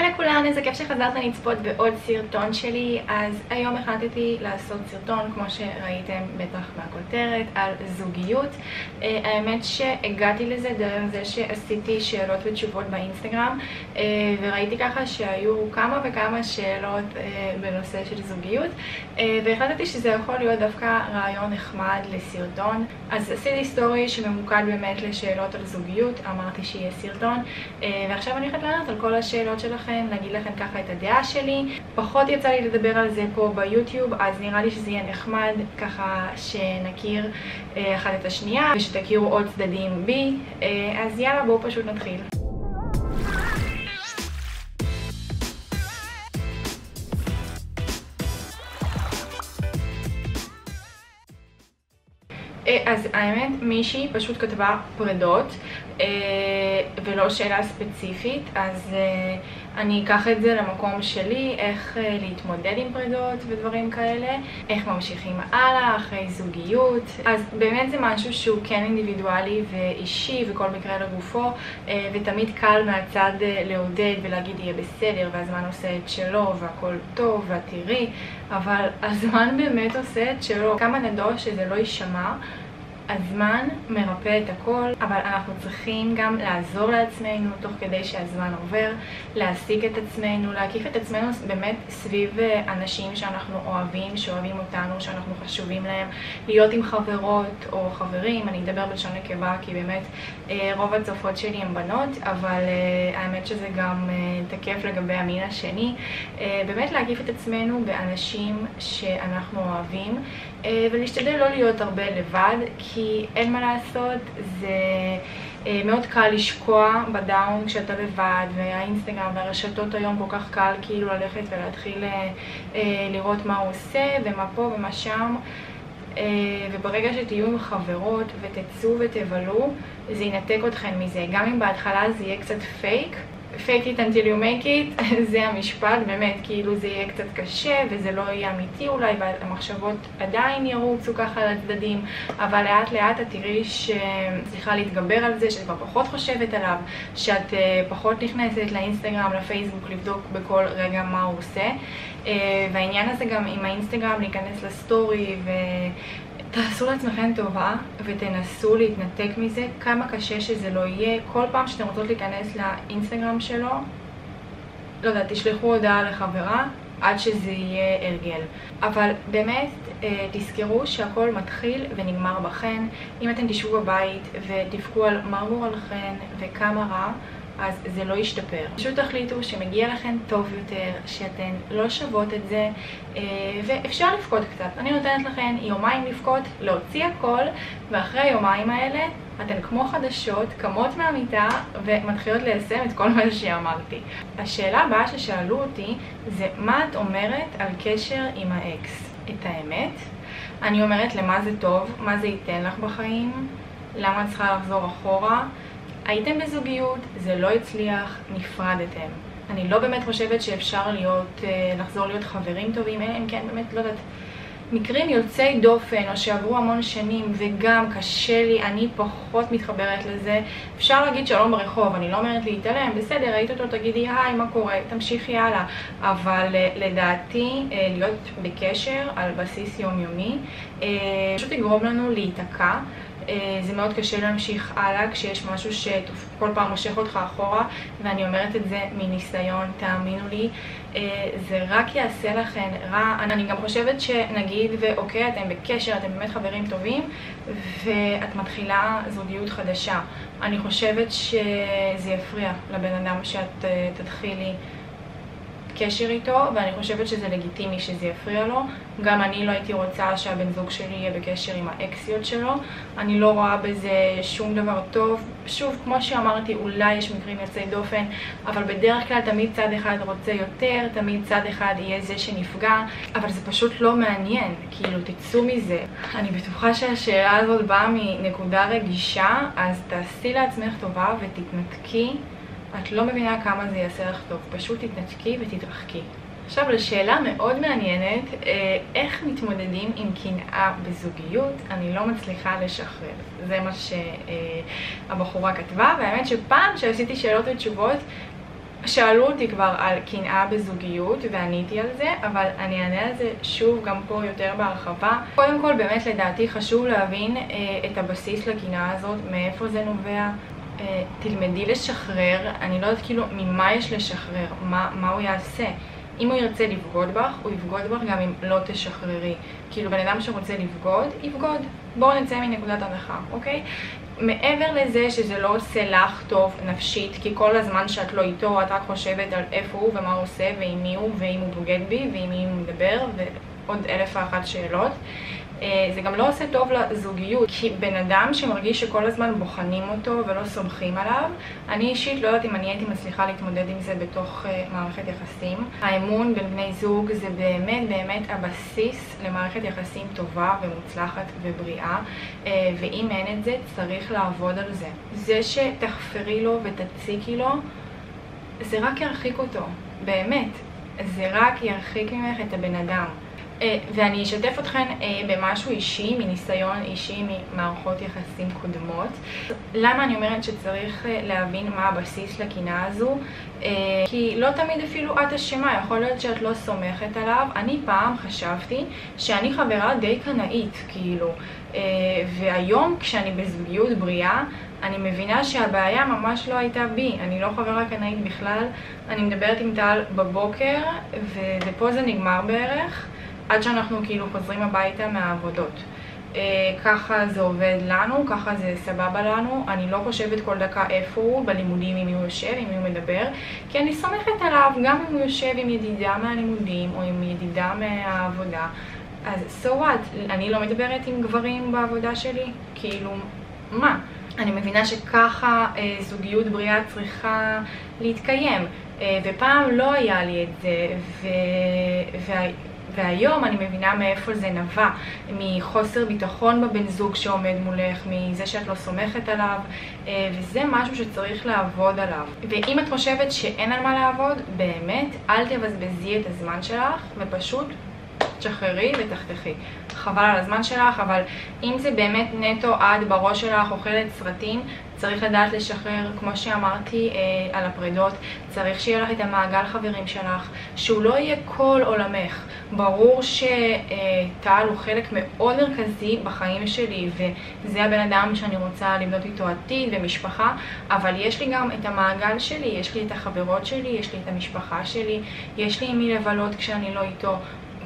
היי לכולן, איזה כיף שחזרתן לצפות בעוד סרטון שלי. אז היום החלטתי לעשות סרטון, כמו שראיתם בטח מהכותרת, על זוגיות. אה, האמת שהגעתי לזה דרך זה שעשיתי שאלות ותשובות באינסטגרם, אה, וראיתי ככה שהיו כמה וכמה שאלות אה, בנושא של זוגיות, והחלטתי שזה יכול להיות דווקא רעיון נחמד לסרטון. אז עשיתי סטורי שממוקד באמת לשאלות על זוגיות, אמרתי שיהיה סרטון, ועכשיו אני הולכת לענות על כל השאלות שלכם. לכם, להגיד לכם ככה את הדעה שלי. פחות יצא לי לדבר על זה פה ביוטיוב, אז נראה לי שזה יהיה נחמד, ככה שנכיר אה, אחת את השנייה, ושתכירו עוד צדדים בי. אה, אז יאללה, בואו פשוט נתחיל. אה, אז האמת, מישהי פשוט כתבה פרדות, ולא שאלה ספציפית, אז אה, אני אקח את זה למקום שלי, איך להתמודד עם פרדות ודברים כאלה, איך ממשיכים הלאה אחרי זוגיות. אז באמת זה משהו שהוא כן אינדיבידואלי ואישי וכל מקרה לגופו, ותמיד קל מהצד לעודד ולהגיד יהיה בסדר, והזמן עושה את שלו והכל טוב ואת תראי, אבל הזמן באמת עושה את שלו. כמה נדוש שזה לא יישמע. הזמן מרפא את הכל, אבל אנחנו צריכים גם לעזור לעצמנו תוך כדי שהזמן עובר, להעסיק את עצמנו, להקיף את עצמנו באמת סביב אה, אנשים שאנחנו אוהבים, שאוהבים אותנו, שאנחנו חשובים להם, להיות עם חברות או חברים, אני אדבר בלשון נקבה כי באמת אה, רוב הצופות שלי הן בנות, אבל אה, האמת שזה גם תקף לגבי המין השני, באמת להקיף את עצמנו באנשים שאנחנו אוהבים ולהשתדל לא להיות הרבה לבד, כי אין מה לעשות, זה אה, מאוד קל לשקוע בדאון כשאתה לבד, והאינסטגרם והרשתות היום כל כך קל כאילו ללכת ולהתחיל אה, אה, לראות מה הוא עושה ומה פה ומה שם. וברגע שתהיו עם חברות ותצאו ותבלו, זה ינתק אתכם מזה. גם אם בהתחלה זה יהיה קצת פייק, fake it until you make it, זה המשפט, באמת, כאילו זה יהיה קצת קשה וזה לא יהיה אמיתי אולי, והמחשבות עדיין ירוצו ככה לצדדים, אבל לאט לאט את תראי שצריכה להתגבר על זה, שאת כבר פחות חושבת עליו, שאת אה, פחות נכנסת לאינסטגרם, לפייסבוק, לבדוק בכל רגע מה הוא עושה. אה, והעניין הזה גם עם האינסטגרם, להיכנס לסטורי ו... תעשו לעצמכם טובה ותנסו להתנתק מזה, כמה קשה שזה לא יהיה. כל פעם שאתם רוצות להיכנס לאינסטגרם שלו, לא יודעת, תשלחו הודעה לחברה עד שזה יהיה הרגל. אבל באמת, אה, תזכרו שהכל מתחיל ונגמר בכן. אם אתם תשבו בבית ותבכו על מה גורל לכן וכמה רע, אז זה לא ישתפר. פשוט תחליטו שמגיע לכם טוב יותר, שאתן לא שוות את זה, אה, ואפשר לבכות קצת. אני נותנת לכם יומיים לבכות, להוציא הכל, ואחרי היומיים האלה אתן כמו חדשות, קמות מהמיטה ומתחילות ליישם את כל מה שאמרתי. השאלה הבאה ששאלו אותי זה מה את אומרת על קשר עם האקס? את האמת? אני אומרת למה זה טוב, מה זה ייתן לך בחיים, למה את צריכה לחזור אחורה. הייתם בזוגיות, זה לא הצליח, נפרדתם. אני לא באמת חושבת שאפשר להיות, אה, לחזור להיות חברים טובים, אלא אם כן באמת, לא יודעת, מקרים יוצאי דופן, או שעברו המון שנים, וגם קשה לי, אני פחות מתחברת לזה. אפשר להגיד שלום ברחוב, אני לא אומרת להתעלם, בסדר, ראית אותו, תגידי היי, מה קורה, תמשיכי הלאה. אבל אה, לדעתי, אה, להיות בקשר על בסיס יומיומי, פשוט יגרום לנו להיתקע. אה, זה מאוד קשה להמשיך הלאה כשיש משהו שכל פעם מושך אותך אחורה, ואני אומרת את זה מניסיון, תאמינו לי, אה, זה רק יעשה לכם רע. אני גם חושבת שנגיד, ואוקיי, אתם בקשר, אתם באמת חברים טובים, ואת מתחילה זוגיות חדשה. אני חושבת שזה יפריע לבן אדם שאת אה, תתחילי. קשר איתו, ואני חושבת שזה לגיטימי שזה יפריע לו. גם אני לא הייתי רוצה שהבן זוג שלי יהיה בקשר עם האקסיות שלו. אני לא רואה בזה שום דבר טוב. שוב, כמו שאמרתי, אולי יש מקרים יוצאי דופן, אבל בדרך כלל תמיד צד אחד רוצה יותר, תמיד צד אחד יהיה זה שנפגע, אבל זה פשוט לא מעניין, כאילו, תצאו מזה. אני בטוחה שהשאלה הזאת באה מנקודה רגישה, אז תעשי לעצמך טובה ותתנתקי. את לא מבינה כמה זה יעשה לך טוב, פשוט תתנתקי ותתרחקי. עכשיו לשאלה מאוד מעניינת, אה, איך מתמודדים עם קנאה בזוגיות? אני לא מצליחה לשחרר. זה מה שהבחורה כתבה, והאמת שפעם שעשיתי שאלות ותשובות, שאלו אותי כבר על קנאה בזוגיות ועניתי על זה, אבל אני אענה על זה שוב גם פה יותר בהרחבה. קודם כל באמת לדעתי חשוב להבין אה, את הבסיס לקנאה הזאת, מאיפה זה נובע. אה, תלמדי לשחרר, אני לא יודעת כאילו ממה יש לשחרר, מה, מה הוא יעשה. אם הוא ירצה לבגוד בך, הוא יבגוד בך גם אם לא תשחררי. כאילו בן אדם שרוצה לבגוד, יבגוד. בואו נצא מנקודת הנחה, אוקיי? מעבר לזה שזה לא עושה לך טוב נפשית, כי כל הזמן שאת לא איתו את רק חושבת על איפה הוא ומה הוא עושה ועם מי הוא ואם הוא בוגד בי ועם מי הוא מדבר ועוד אלף ואחת שאלות. אה, זה גם לא עושה טוב לזוגיות, כי בן אדם שמרגיש שכל הזמן בוחנים אותו ולא סומכים עליו, אני אישית לא יודעת אם אני הייתי מצליחה להתמודד עם זה בתוך uh, מערכת יחסים. האמון בין בני זוג זה באמת באמת הבסיס למערכת יחסים טובה ומוצלחת ובריאה, uh, ואם אין את זה, צריך לעבוד על זה. זה שתחפרי לו ותציקי לו, זה רק ירחיק אותו, באמת. זה רק ירחיק ממך את הבן אדם. אה, ואני אשתף אתכן אה, במשהו אישי, מניסיון אישי ממערכות יחסים קודמות. למה אני אומרת שצריך אה, להבין מה הבסיס לקנאה הזו? כי לא תמיד אפילו את אשמה, יכול להיות שאת לא סומכת עליו. אני פעם חשבתי שאני חברה די קנאית, כאילו. והיום כשאני בזוגיות בריאה, אני מבינה שהבעיה ממש לא הייתה בי, אני לא חברה קנאית בכלל, אני מדברת עם טל בבוקר, ופה זה נגמר בערך. עד שאנחנו כאילו חוזרים הביתה מהעבודות. אה, ככה זה עובד לנו, ככה זה סבבה לנו. אני לא חושבת כל דקה איפה הוא, בלימודים מי הוא יושב, מי הוא מדבר, כי אני סומכת עליו גם אם הוא יושב עם ידידה מהלימודים או עם ידידה מהעבודה. אז so what? אני לא מדברת עם גברים בעבודה שלי? כאילו, מה? אני מבינה שככה אה, זוגיות בריאה צריכה להתקיים. אה, ופעם לא היה לי את זה, ו... וה... והיום אני מבינה מאיפה זה נבע, מחוסר ביטחון בבן זוג שעומד מולך, מזה שאת לא סומכת עליו, אה, וזה משהו שצריך לעבוד עליו. ואם את חושבת שאין על מה לעבוד, באמת, אל תבזבזי את הזמן שלך, ופשוט תשחררי ותחתכי. חבל על הזמן שלך, אבל אם זה באמת נטו את בראש שלך אוכלת סרטים, צריך לדעת לשחרר, כמו שאמרתי אה, על הפרידות, צריך שיהיה לך את המעגל חברים שלך, שהוא לא יהיה כל עולמך. ברור שטל הוא חלק מאוד מרכזי בחיים שלי, וזה הבן אדם שאני רוצה לבנות איתו עתיד ומשפחה, אבל יש לי גם את המעגל שלי, יש לי את החברות שלי, יש לי את המשפחה שלי, יש לי עם מי לבלות כשאני לא איתו.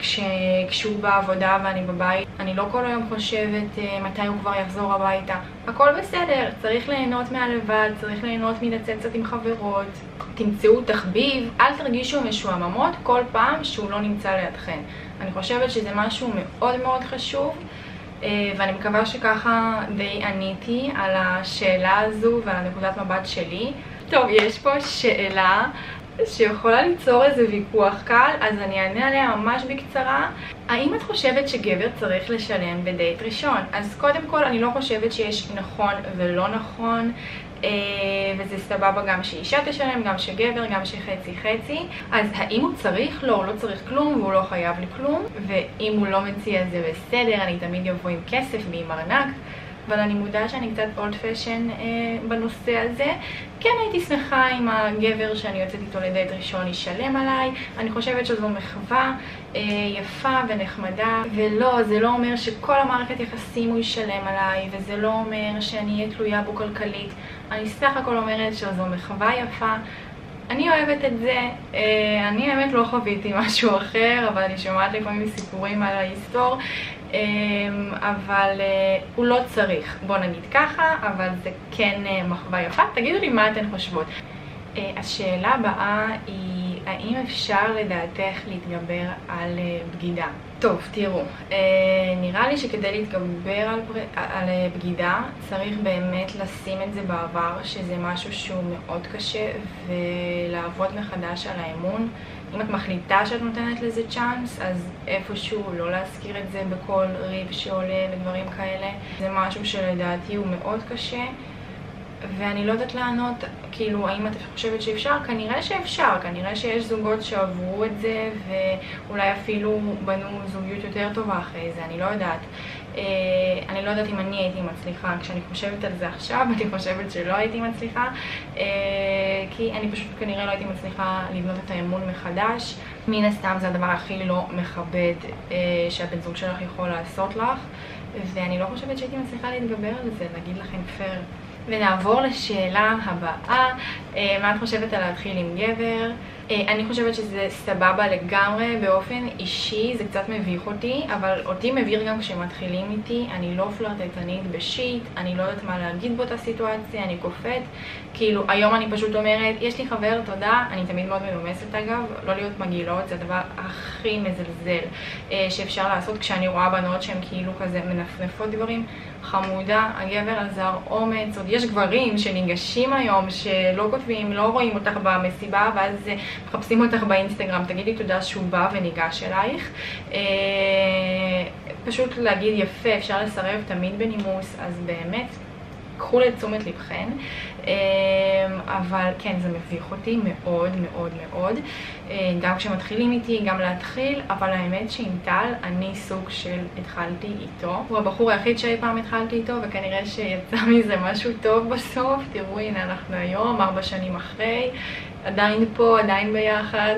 כש, כשהוא בעבודה ואני בבית. אני לא כל היום חושבת uh, מתי הוא כבר יחזור הביתה. הכל בסדר, צריך ליהנות מהלבד, צריך ליהנות מלצאת קצת עם חברות. תמצאו תחביב, אל תרגישו משועממות כל פעם שהוא לא נמצא לידכן. אני חושבת שזה משהו מאוד מאוד חשוב. Uh, ואני מקווה שככה די עניתי על השאלה הזו ועל הנקודת מבט שלי. טוב, יש פה שאלה שיכולה ליצור איזה ויכוח קל, אז אני אענה עליה ממש בקצרה. האם את חושבת שגבר צריך לשלם בדייט ראשון? אז קודם כל, אני לא חושבת שיש נכון ולא נכון. אה, וזה סבבה גם שאישה תשלם, גם שגבר, גם שחצי חצי. אז האם הוא צריך? לא, הוא לא צריך כלום והוא לא חייב לי כלום. ואם הוא לא מציע זה בסדר, אני תמיד אבוא עם כסף ועם ארנק. אבל אני מודה שאני קצת אולד פשן אה, בנושא הזה. כן הייתי שמחה אם הגבר שאני יוצאת איתו לדייט ראשון ישלם עליי, אני חושבת שזו מחווה אה, יפה ונחמדה, ולא, זה לא אומר שכל המערכת יחסים הוא ישלם עליי, וזה לא אומר שאני אהיה תלויה בו כלכלית. אני סך הכל אומרת שזו מחווה יפה. אני אוהבת את זה, אה, אני האמת לא חוויתי משהו אחר, אבל אני שומעת לפעמים סיפורים על ההיסטור, אמ, אבל אה, הוא לא צריך, בוא נגיד ככה, אבל זה כן אה, מחווה יפה. תגידו לי מה אתן חושבות. אה, השאלה הבאה היא, האם אפשר לדעתך להתגבר על בגידה? טוב, תראו, נראה לי שכדי להתגבר על, פר... על בגידה צריך באמת לשים את זה בעבר, שזה משהו שהוא מאוד קשה, ולעבוד מחדש על האמון. אם את מחליטה שאת נותנת לזה צ'אנס, אז איפשהו לא להזכיר את זה בכל ריב שעולה ודברים כאלה. זה משהו שלדעתי הוא מאוד קשה, ואני לא יודעת לענות, כאילו, האם את חושבת שאפשר? כנראה שאפשר, כנראה שיש זוגות שעברו את זה, ואולי אפילו בנו זוגיות יותר טובה אחרי זה, אני לא יודעת. אה, אני לא יודעת אם אני הייתי מצליחה, כשאני חושבת על זה עכשיו, אני חושבת שלא הייתי מצליחה, אה, כי אני פשוט כנראה לא הייתי מצליחה לבנות את האמון מחדש. מן הסתם זה הדבר הכי לא מכבד שהבן זוג שלך יכול לעשות לך, ואני לא חושבת שהייתי מצליחה להתגבר על זה, להגיד לכם פייר. ונעבור לשאלה הבאה, מה את חושבת על להתחיל עם גבר? אה, אני חושבת שזה סבבה לגמרי באופן אישי, זה קצת מביך אותי, אבל אותי מביך גם כשמתחילים איתי, אני לא פלרטטנית בשיט, אני לא יודעת מה להגיד באותה סיטואציה, אני קופאת. כאילו, היום אני פשוט אומרת, יש לי חבר, תודה, אני תמיד מאוד מנומסת אגב, לא להיות מגעילות, זה הדבר הכי מזלזל אה, שאפשר לעשות כשאני רואה בנות שהן כאילו כזה מנפנפות דברים. חמודה, הגבר עזר אומץ, עוד יש גברים שניגשים היום, שלא כותבים, לא רואים אותך במסיבה, ואז מחפשים אותך באינסטגרם, תגידי תודה שהוא בא וניגש אלייך. אה, פשוט להגיד יפה, אפשר לסרב תמיד בנימוס, אז באמת, קחו לתשומת לבכן. אמ, אבל כן, זה מביך אותי מאוד מאוד מאוד, אה, גם כשמתחילים איתי, גם להתחיל, אבל האמת שעם טל אני סוג של התחלתי איתו. הוא הבחור היחיד שאי פעם התחלתי איתו, וכנראה שיצא מזה משהו טוב בסוף. תראו, הנה אנחנו היום, ארבע שנים אחרי, עדיין פה, עדיין ביחד.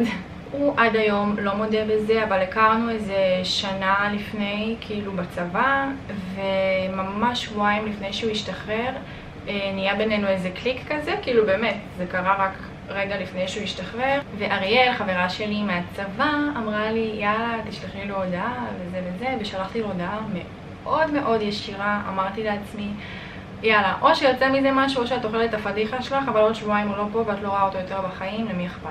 הוא עד היום לא מודה בזה, אבל הכרנו איזה שנה לפני, כאילו בצבא, וממש שבועיים לפני שהוא השתחרר, אה, נהיה בינינו איזה קליק כזה, כאילו באמת, זה קרה רק רגע לפני שהוא השתחרר, ואריאל, חברה שלי מהצבא, אמרה לי, יאללה, תשלחי לו הודעה וזה וזה, ושלחתי לו הודעה מאוד מאוד ישירה, אמרתי לעצמי, יאללה, או שיוצא מזה משהו, או שאת אוכלת את הפדיחה שלך, אבל עוד שבועיים הוא לא פה ואת לא רואה אותו יותר בחיים, למי אכפת?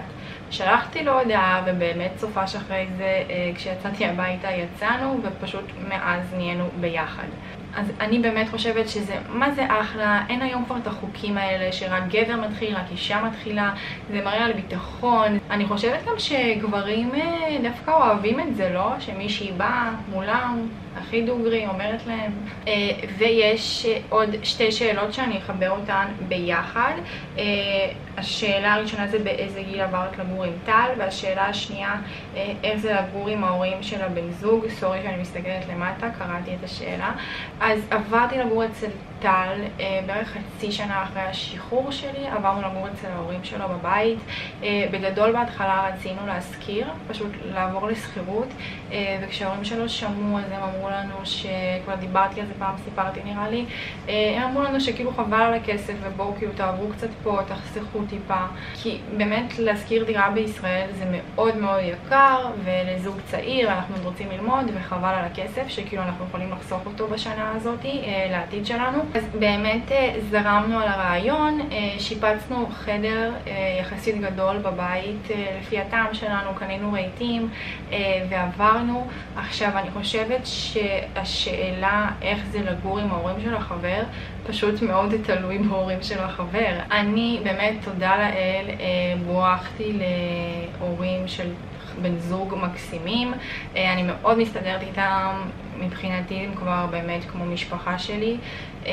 שלחתי לו הודעה, ובאמת סופה שאחרי זה, אה, כשיצאתי הביתה יצאנו, ופשוט מאז נהיינו ביחד. אז אני באמת חושבת שזה, מה זה אחלה, אין היום כבר את החוקים האלה שרק גבר מתחיל, רק אישה מתחילה, זה מראה על ביטחון. אני חושבת גם שגברים אה, דווקא אוהבים את זה, לא? שמישהי באה מולם, הכי דוגרי, אומרת להם. אה, ויש עוד שתי שאלות שאני אחבר אותן ביחד. אה, השאלה הראשונה זה באיזה גיל עברת לגור עם טל, והשאלה השנייה, איך זה לגור עם ההורים של הבן זוג. סורי שאני מסתכלת למטה, קראתי את השאלה. אז עברתי לגור אצל טל אה, בערך חצי שנה אחרי השחרור שלי, עברנו לגור אצל ההורים שלו בבית. אה, בגדול בהתחלה רצינו להשכיר, פשוט לעבור לשכירות, אה, וכשההורים שלו שמעו אז הם אמרו לנו שכבר דיברתי על זה פעם, סיפרתי נראה לי, אה, הם אמרו לנו שכאילו חבל על הכסף ובואו כאילו תעברו קצת פה, תחסכו טיפה, כי באמת להשכיר דירה בישראל זה מאוד מאוד יקר, ולזוג צעיר אנחנו רוצים ללמוד וחבל על הכסף, שכאילו אנחנו יכולים לחסוך אותו בשנה הזאת אה, לעתיד שלנו. אז באמת אה, זרמנו על הרעיון, אה, שיפצנו חדר יחסית גדול בבית לפי הטעם שלנו, קנינו רהיטים ועברנו. עכשיו אני חושבת שהשאלה איך זה לגור עם ההורים של החבר פשוט מאוד תלוי בהורים של החבר. אני באמת, תודה לאל, בורחתי להורים של בן זוג מקסימים. אני מאוד מסתדרת איתם, מבחינתי הם כבר באמת כמו משפחה שלי. אה,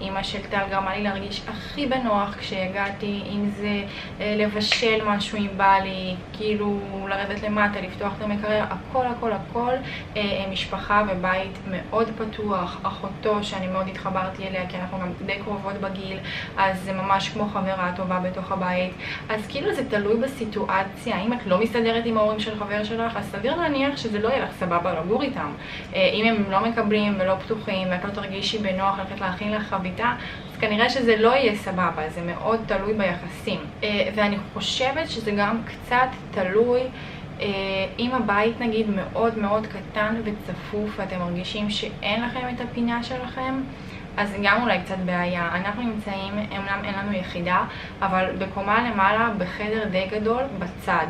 אימא של טל גרמה לי להרגיש הכי בנוח כשהגעתי, אם זה אה, לבשל משהו עם בעלי, כאילו לרדת למטה, לפתוח את המקרר, הכל הכל הכל אה, משפחה ובית מאוד פתוח. אחותו שאני מאוד התחברתי אליה כי אנחנו גם די קרובות בגיל, אז זה ממש כמו חברה טובה בתוך הבית. אז כאילו זה תלוי בסיטואציה, אם את לא מסתדרת עם ההורים של חבר שלך, אז סביר להניח שזה לא יהיה לך סבבה לגור איתם. אם הם לא מקבלים ולא פתוחים ואת לא תרגישי בנוח ללכת להכין לך חביתה, אז כנראה שזה לא יהיה סבבה, זה מאוד תלוי ביחסים. אה, ואני חושבת שזה גם קצת תלוי אה, אם הבית נגיד מאוד מאוד קטן וצפוף ואתם מרגישים שאין לכם את הפינה שלכם, אז גם אולי קצת בעיה. אנחנו נמצאים, אמנם אין לנו יחידה, אבל בקומה למעלה בחדר די גדול בצד.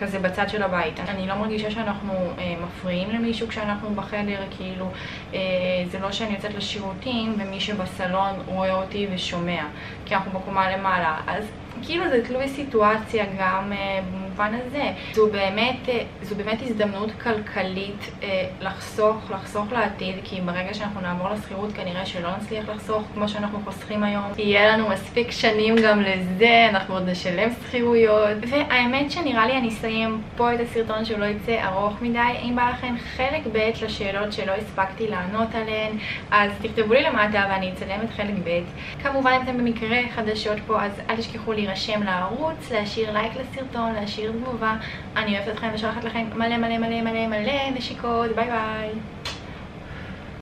כזה בצד של הבית. אני לא מרגישה שאנחנו אה, מפריעים למישהו כשאנחנו בחדר, כאילו, אה, זה לא שאני יוצאת לשירותים ומי שבסלון רואה אותי ושומע, כי אנחנו בקומה למעלה. אז כאילו זה תלוי סיטואציה גם אה, באופן הזה. זו באמת, זו באמת הזדמנות כלכלית לחסוך, לחסוך לעתיד, כי ברגע שאנחנו נעבור לשכירות כנראה שלא נצליח לחסוך כמו שאנחנו חוסכים היום. יהיה לנו מספיק שנים גם לזה, אנחנו עוד נשלם שכירויות. והאמת שנראה לי אני אסיים פה את הסרטון שהוא לא יצא ארוך מדי. אם בא לכם חלק ב' לשאלות שלא הספקתי לענות עליהן, אז תכתבו לי למטה ואני אצלם את חלק ב'. כמובן אם אתם במקרה חדשות פה, אז אל תשכחו להירשם לערוץ, להשאיר לייק לסרטון, להשאיר תגובה. אני אוהבת אתכם ושולחת לכם מלא מלא מלא מלא מלא נשיקות, ביי ביי.